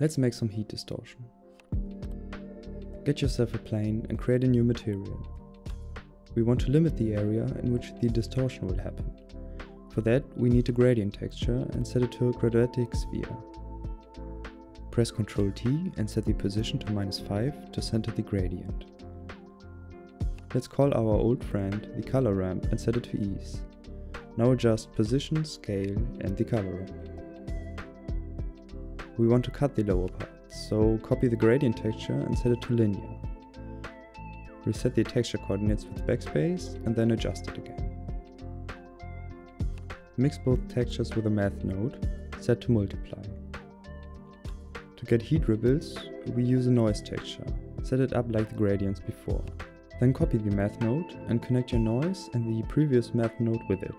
Let's make some heat distortion. Get yourself a plane and create a new material. We want to limit the area in which the distortion will happen. For that, we need a gradient texture and set it to a quadratic sphere. Press Ctrl T and set the position to minus 5 to center the gradient. Let's call our old friend the color ramp and set it to ease. Now adjust position, scale and the color ramp. We want to cut the lower part, so copy the gradient texture and set it to linear. Reset the texture coordinates with backspace and then adjust it again. Mix both textures with a math node, set to multiply. To get heat ripples, we use a noise texture, set it up like the gradients before. Then copy the math node and connect your noise and the previous math node with it.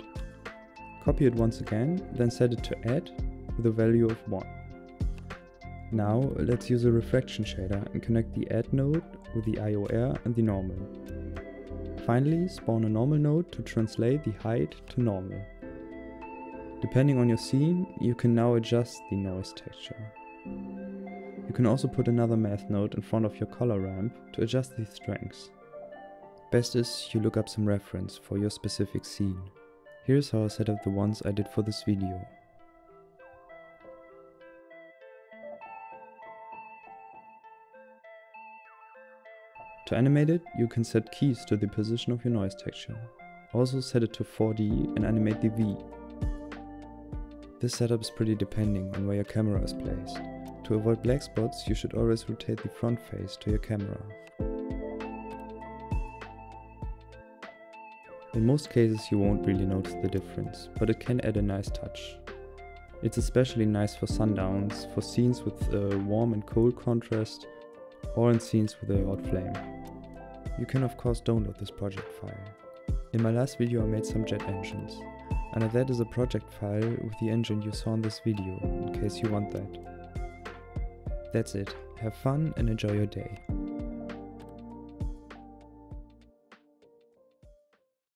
Copy it once again, then set it to add with a value of 1. Now let's use a refraction shader and connect the add node with the IOR and the normal. Finally spawn a normal node to translate the height to normal. Depending on your scene, you can now adjust the noise texture. You can also put another math node in front of your color ramp to adjust the strengths. Best is you look up some reference for your specific scene. Here's how I set up the ones I did for this video. To animate it, you can set keys to the position of your noise texture. Also set it to 4D and animate the W. This setup is pretty depending on where your camera is placed. To avoid black spots, you should always rotate the front face to your camera. In most cases you won't really notice the difference, but it can add a nice touch. It's especially nice for sundowns, for scenes with a warm and cold contrast, or in scenes with a hot flame. You can of course download this project file. In my last video I made some jet engines. Under that is a project file with the engine you saw in this video, in case you want that. That's it. Have fun and enjoy your day.